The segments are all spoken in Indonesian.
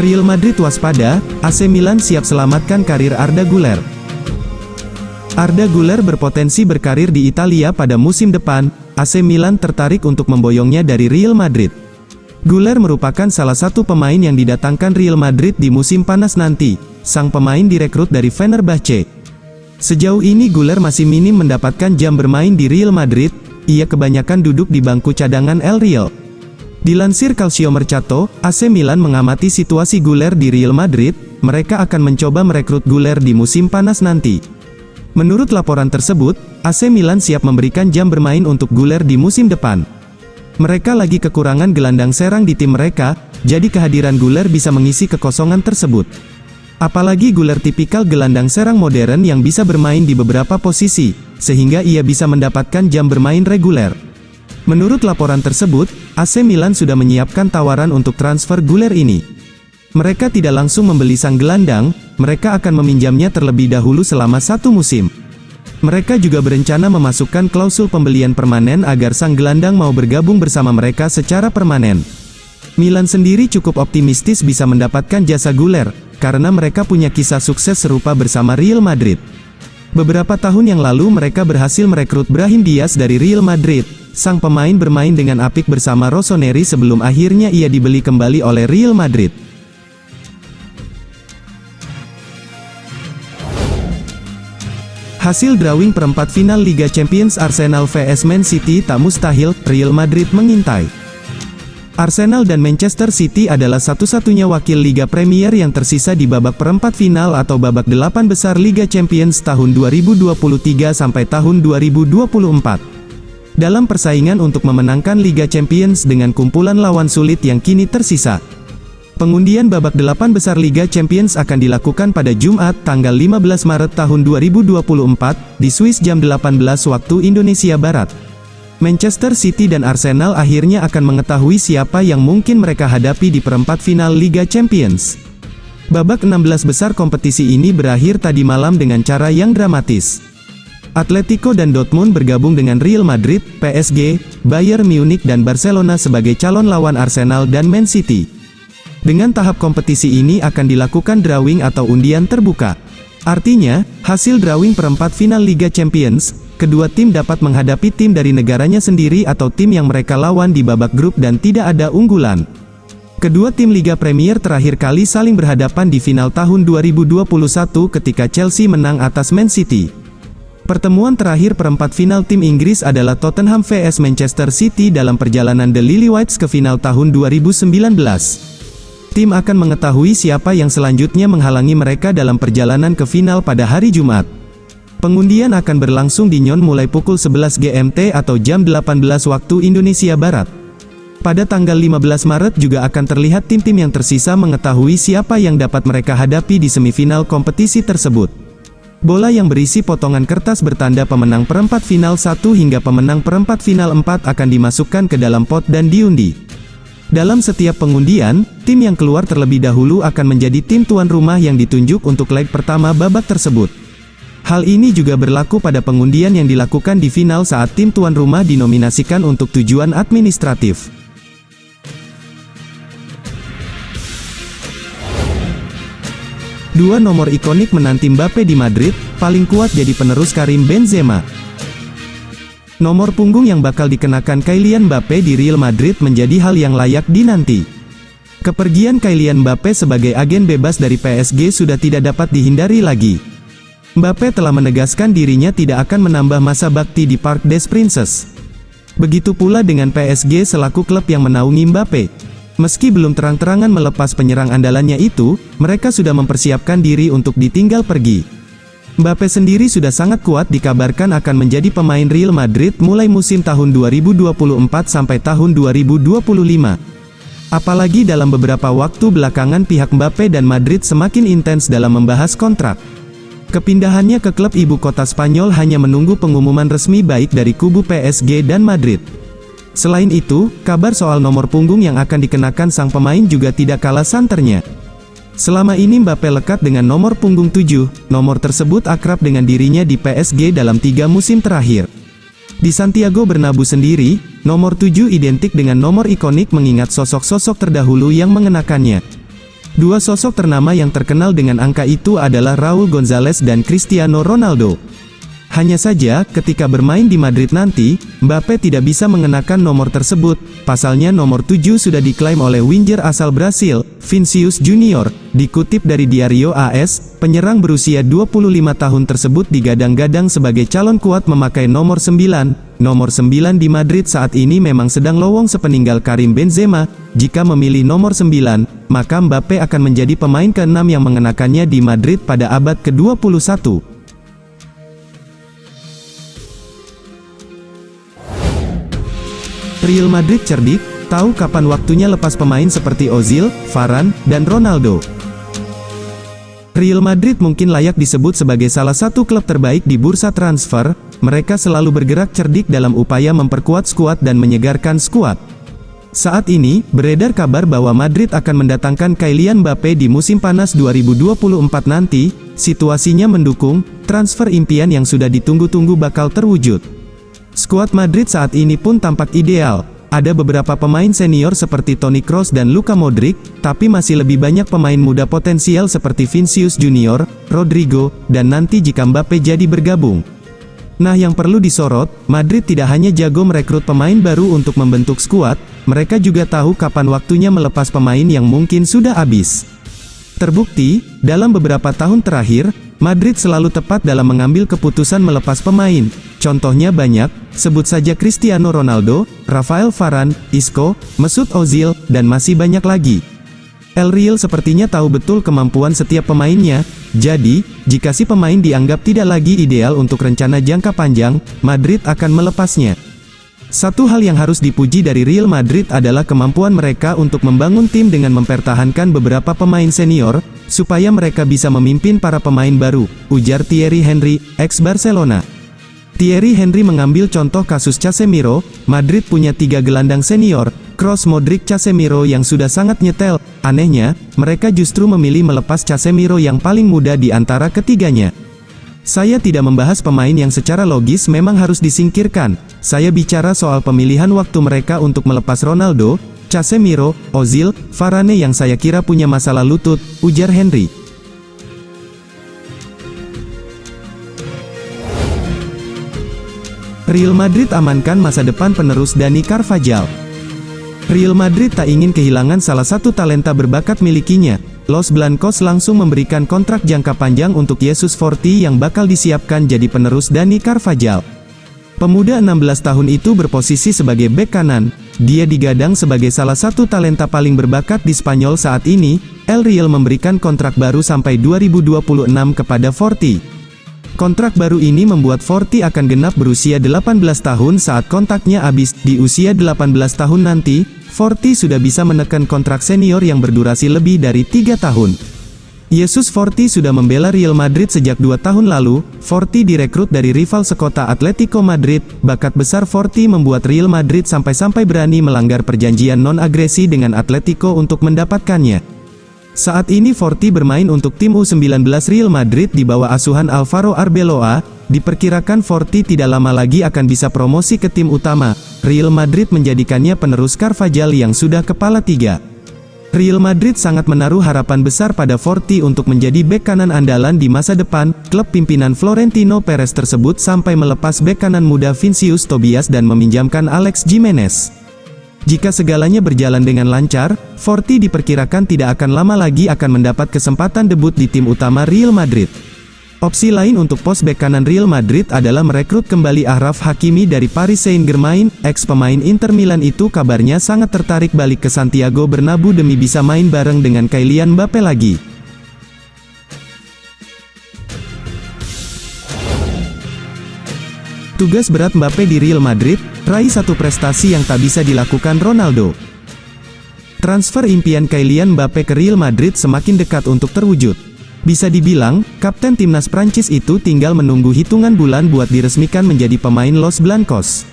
Real Madrid waspada, AC Milan siap selamatkan karir Arda Güler. Arda Güler berpotensi berkarir di Italia pada musim depan, AC Milan tertarik untuk memboyongnya dari Real Madrid. Güler merupakan salah satu pemain yang didatangkan Real Madrid di musim panas nanti, sang pemain direkrut dari Fenerbahce. Sejauh ini Güler masih minim mendapatkan jam bermain di Real Madrid, ia kebanyakan duduk di bangku cadangan El Real. Dilansir Calcio Mercato, AC Milan mengamati situasi Güler di Real Madrid, mereka akan mencoba merekrut Güler di musim panas nanti. Menurut laporan tersebut, AC Milan siap memberikan jam bermain untuk Güler di musim depan. Mereka lagi kekurangan gelandang serang di tim mereka, jadi kehadiran Güler bisa mengisi kekosongan tersebut. Apalagi Güler tipikal gelandang serang modern yang bisa bermain di beberapa posisi, sehingga ia bisa mendapatkan jam bermain reguler. Menurut laporan tersebut, AC Milan sudah menyiapkan tawaran untuk transfer Guler ini. Mereka tidak langsung membeli sang gelandang, mereka akan meminjamnya terlebih dahulu selama satu musim. Mereka juga berencana memasukkan klausul pembelian permanen agar sang gelandang mau bergabung bersama mereka secara permanen. Milan sendiri cukup optimistis bisa mendapatkan jasa Guler, karena mereka punya kisah sukses serupa bersama Real Madrid. Beberapa tahun yang lalu mereka berhasil merekrut Brahim Diaz dari Real Madrid, Sang pemain bermain dengan apik bersama Rossoneri sebelum akhirnya ia dibeli kembali oleh Real Madrid. Hasil drawing perempat final Liga Champions Arsenal vs Man City tak mustahil, Real Madrid mengintai. Arsenal dan Manchester City adalah satu-satunya wakil Liga Premier yang tersisa di babak perempat final atau babak delapan besar Liga Champions tahun 2023 sampai tahun 2024 dalam persaingan untuk memenangkan Liga Champions dengan kumpulan lawan sulit yang kini tersisa. Pengundian babak delapan besar Liga Champions akan dilakukan pada Jumat, tanggal 15 Maret tahun 2024, di Swiss jam 18 waktu Indonesia Barat. Manchester City dan Arsenal akhirnya akan mengetahui siapa yang mungkin mereka hadapi di perempat final Liga Champions. Babak 16 besar kompetisi ini berakhir tadi malam dengan cara yang dramatis. Atletico dan Dortmund bergabung dengan Real Madrid, PSG, Bayern Munich dan Barcelona sebagai calon lawan Arsenal dan Man City. Dengan tahap kompetisi ini akan dilakukan drawing atau undian terbuka. Artinya, hasil drawing perempat final Liga Champions, kedua tim dapat menghadapi tim dari negaranya sendiri atau tim yang mereka lawan di babak grup dan tidak ada unggulan. Kedua tim Liga Premier terakhir kali saling berhadapan di final tahun 2021 ketika Chelsea menang atas Man City. Pertemuan terakhir perempat final tim Inggris adalah Tottenham vs Manchester City dalam perjalanan The Lily Whites ke final tahun 2019. Tim akan mengetahui siapa yang selanjutnya menghalangi mereka dalam perjalanan ke final pada hari Jumat. Pengundian akan berlangsung di Nyon mulai pukul 11 GMT atau jam 18 waktu Indonesia Barat. Pada tanggal 15 Maret juga akan terlihat tim-tim yang tersisa mengetahui siapa yang dapat mereka hadapi di semifinal kompetisi tersebut. Bola yang berisi potongan kertas bertanda pemenang perempat final 1 hingga pemenang perempat final 4 akan dimasukkan ke dalam pot dan diundi. Dalam setiap pengundian, tim yang keluar terlebih dahulu akan menjadi tim tuan rumah yang ditunjuk untuk leg pertama babak tersebut. Hal ini juga berlaku pada pengundian yang dilakukan di final saat tim tuan rumah dinominasikan untuk tujuan administratif. Dua nomor ikonik menanti Mbappe di Madrid, paling kuat jadi penerus Karim Benzema. Nomor punggung yang bakal dikenakan Kylian Mbappe di Real Madrid menjadi hal yang layak dinanti. Kepergian Kylian Mbappe sebagai agen bebas dari PSG sudah tidak dapat dihindari lagi. Mbappe telah menegaskan dirinya tidak akan menambah masa bakti di Park des Princes. Begitu pula dengan PSG selaku klub yang menaungi Mbappe. Meski belum terang-terangan melepas penyerang andalannya itu, mereka sudah mempersiapkan diri untuk ditinggal pergi. Mbappe sendiri sudah sangat kuat dikabarkan akan menjadi pemain Real Madrid mulai musim tahun 2024 sampai tahun 2025. Apalagi dalam beberapa waktu belakangan pihak Mbappe dan Madrid semakin intens dalam membahas kontrak. Kepindahannya ke klub ibu kota Spanyol hanya menunggu pengumuman resmi baik dari kubu PSG dan Madrid. Selain itu, kabar soal nomor punggung yang akan dikenakan sang pemain juga tidak kalah santernya. Selama ini Mbappe lekat dengan nomor punggung 7, nomor tersebut akrab dengan dirinya di PSG dalam tiga musim terakhir. Di Santiago Bernabeu sendiri, nomor 7 identik dengan nomor ikonik mengingat sosok-sosok terdahulu yang mengenakannya. Dua sosok ternama yang terkenal dengan angka itu adalah Raul Gonzalez dan Cristiano Ronaldo. Hanya saja, ketika bermain di Madrid nanti, Mbappe tidak bisa mengenakan nomor tersebut. Pasalnya nomor 7 sudah diklaim oleh winger asal Brasil, Vinicius Junior. Dikutip dari Diario AS, penyerang berusia 25 tahun tersebut digadang-gadang sebagai calon kuat memakai nomor 9. Nomor 9 di Madrid saat ini memang sedang lowong sepeninggal Karim Benzema. Jika memilih nomor 9, maka Mbappe akan menjadi pemain ke-6 yang mengenakannya di Madrid pada abad ke-21. Real Madrid cerdik, tahu kapan waktunya lepas pemain seperti Ozil, Varane, dan Ronaldo. Real Madrid mungkin layak disebut sebagai salah satu klub terbaik di bursa transfer, mereka selalu bergerak cerdik dalam upaya memperkuat skuad dan menyegarkan skuad. Saat ini, beredar kabar bahwa Madrid akan mendatangkan Kylian Mbappe di musim panas 2024 nanti, situasinya mendukung, transfer impian yang sudah ditunggu-tunggu bakal terwujud. Skuad Madrid saat ini pun tampak ideal. Ada beberapa pemain senior seperti Toni Kroos dan Luka Modric, tapi masih lebih banyak pemain muda potensial seperti Vinicius Junior, Rodrigo, dan nanti jika Mbappe jadi bergabung. Nah yang perlu disorot, Madrid tidak hanya jago merekrut pemain baru untuk membentuk skuad, mereka juga tahu kapan waktunya melepas pemain yang mungkin sudah habis. Terbukti, dalam beberapa tahun terakhir, Madrid selalu tepat dalam mengambil keputusan melepas pemain. Contohnya banyak, sebut saja Cristiano Ronaldo, Rafael Varane, Isco, Mesut Ozil, dan masih banyak lagi. El Real sepertinya tahu betul kemampuan setiap pemainnya, jadi, jika si pemain dianggap tidak lagi ideal untuk rencana jangka panjang, Madrid akan melepasnya. Satu hal yang harus dipuji dari Real Madrid adalah kemampuan mereka untuk membangun tim dengan mempertahankan beberapa pemain senior, supaya mereka bisa memimpin para pemain baru, ujar Thierry Henry, ex-Barcelona. Thierry Henry mengambil contoh kasus Casemiro, Madrid punya tiga gelandang senior, Kroos Modric Casemiro yang sudah sangat nyetel, anehnya, mereka justru memilih melepas Casemiro yang paling muda di antara ketiganya. Saya tidak membahas pemain yang secara logis memang harus disingkirkan. Saya bicara soal pemilihan waktu mereka untuk melepas Ronaldo, Casemiro, Ozil, Varane yang saya kira punya masalah lutut, ujar Henry. Real Madrid amankan masa depan penerus Dani Carvajal. Real Madrid tak ingin kehilangan salah satu talenta berbakat milikinya, Los Blancos langsung memberikan kontrak jangka panjang untuk Yesus Forti yang bakal disiapkan jadi penerus Dani Carvajal. Pemuda 16 tahun itu berposisi sebagai bek kanan. Dia digadang sebagai salah satu talenta paling berbakat di Spanyol saat ini. El Real memberikan kontrak baru sampai 2026 kepada Forti. Kontrak baru ini membuat Forti akan genap berusia 18 tahun saat kontaknya habis. Di usia 18 tahun nanti, Forti sudah bisa menekan kontrak senior yang berdurasi lebih dari tiga tahun. Yesus Forti sudah membela Real Madrid sejak dua tahun lalu, Forti direkrut dari rival sekota Atletico Madrid, bakat besar Forti membuat Real Madrid sampai-sampai berani melanggar perjanjian non-agresi dengan Atletico untuk mendapatkannya. Saat ini Forti bermain untuk tim U19 Real Madrid di bawah asuhan Alvaro Arbeloa, Diperkirakan Forti tidak lama lagi akan bisa promosi ke tim utama. Real Madrid menjadikannya penerus Carvajal yang sudah kepala tiga. Real Madrid sangat menaruh harapan besar pada Forti untuk menjadi bek kanan andalan di masa depan. Klub pimpinan Florentino Perez tersebut sampai melepas bek kanan muda Vinicius Tobias dan meminjamkan Alex Jimenez. Jika segalanya berjalan dengan lancar, Forti diperkirakan tidak akan lama lagi akan mendapat kesempatan debut di tim utama Real Madrid. Opsi lain untuk pos bek kanan Real Madrid adalah merekrut kembali Ahraf Hakimi dari Paris Saint-Germain, ex pemain Inter Milan itu kabarnya sangat tertarik balik ke Santiago Bernabeu demi bisa main bareng dengan Kylian Mbappe lagi. Tugas berat Mbappe di Real Madrid, raih satu prestasi yang tak bisa dilakukan Ronaldo. Transfer impian Kylian Mbappe ke Real Madrid semakin dekat untuk terwujud. Bisa dibilang, kapten timnas Prancis itu tinggal menunggu hitungan bulan buat diresmikan menjadi pemain Los Blancos.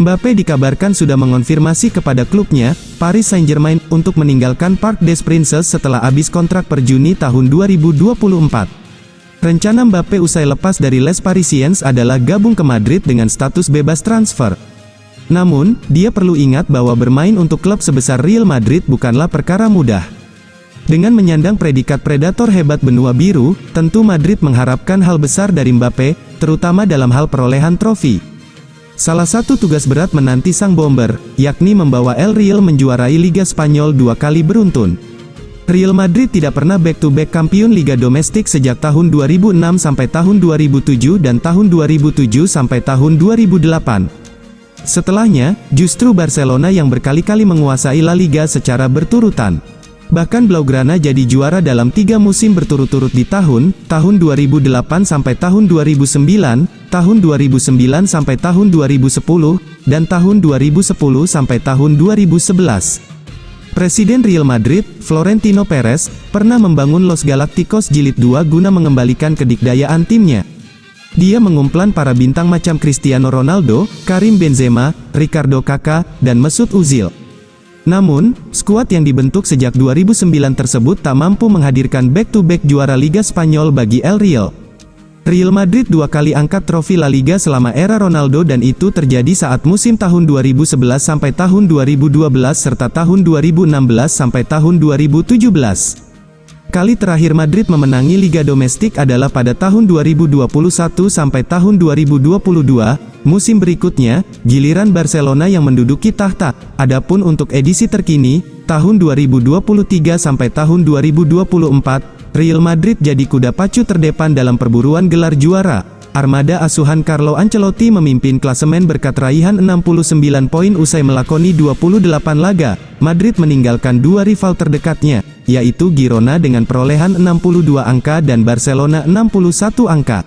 Mbappe dikabarkan sudah mengonfirmasi kepada klubnya, Paris Saint-Germain, untuk meninggalkan Parc des Princes setelah habis kontrak per Juni tahun 2024. Rencana Mbappe usai lepas dari Les Parisiens adalah gabung ke Madrid dengan status bebas transfer. Namun, dia perlu ingat bahwa bermain untuk klub sebesar Real Madrid bukanlah perkara mudah. Dengan menyandang predikat predator hebat benua biru, tentu Madrid mengharapkan hal besar dari Mbappe, terutama dalam hal perolehan trofi. Salah satu tugas berat menanti sang bomber, yakni membawa El Real menjuarai Liga Spanyol dua kali beruntun. Real Madrid tidak pernah back-to-back kampiun Liga Domestik sejak tahun 2006 sampai tahun 2007 dan tahun 2007 sampai tahun 2008. Setelahnya, justru Barcelona yang berkali-kali menguasai La Liga secara berturutan. Bahkan Blaugrana jadi juara dalam tiga musim berturut-turut di tahun, tahun 2008 sampai tahun 2009, tahun 2009 sampai tahun 2010, dan tahun 2010 sampai tahun 2011. Presiden Real Madrid, Florentino Perez, pernah membangun Los Galacticos Jilid 2 guna mengembalikan kedikdayaan timnya. Dia mengumplan para bintang macam Cristiano Ronaldo, Karim Benzema, Ricardo Kakak, dan Mesut Ozil. Namun, skuad yang dibentuk sejak 2009 tersebut tak mampu menghadirkan back-to-back juara Liga Spanyol bagi El Real. Real Madrid dua kali angkat trofi La Liga selama era Ronaldo dan itu terjadi saat musim tahun 2011 sampai tahun 2012 serta tahun 2016 sampai tahun 2017. Kali terakhir Madrid memenangi Liga Domestik adalah pada tahun 2021 sampai tahun 2022, musim berikutnya, giliran Barcelona yang menduduki tahta. Adapun untuk edisi terkini, tahun 2023 sampai tahun 2024, Real Madrid jadi kuda pacu terdepan dalam perburuan gelar juara. Armada asuhan Carlo Ancelotti memimpin klasemen berkat raihan 69 poin usai melakoni 28 laga. Madrid meninggalkan dua rival terdekatnya, yaitu Girona dengan perolehan 62 angka dan Barcelona 61 angka.